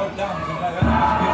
broke down.